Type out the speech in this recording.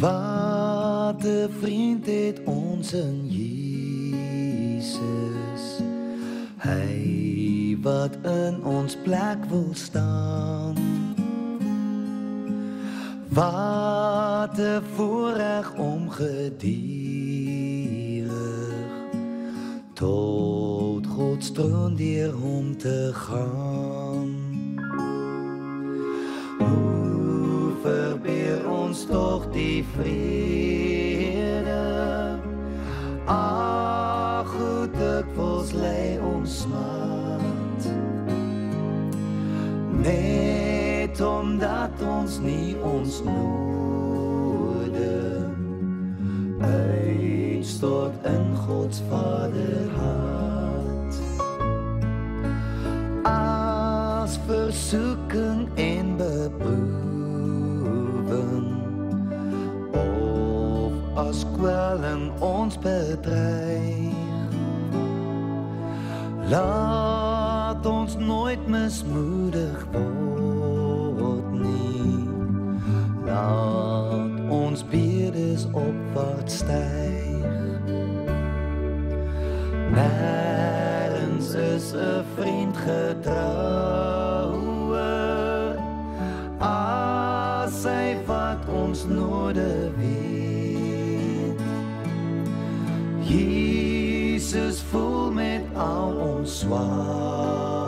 Wat 'n vriend het ons in Jesus. Hy wat in ons plek wil staan. Wat 'n voorreg om geduldig tot God stroom deur hom te gaan. Hoe verbeur ons tog die vrede? Ag, goed ek vols lê ons smart. Net omdat ons nie ons noode uitstort in God se Vaderhart. As versoeking en beproewing as kwelling ons bedreig. Laat ons nooit mismoedig word nie. Laat ons bedes opwaarts styg. Nêrens is 'n vriend getrouer as hy wat ons noode weet. Jesus voel met al ons swaar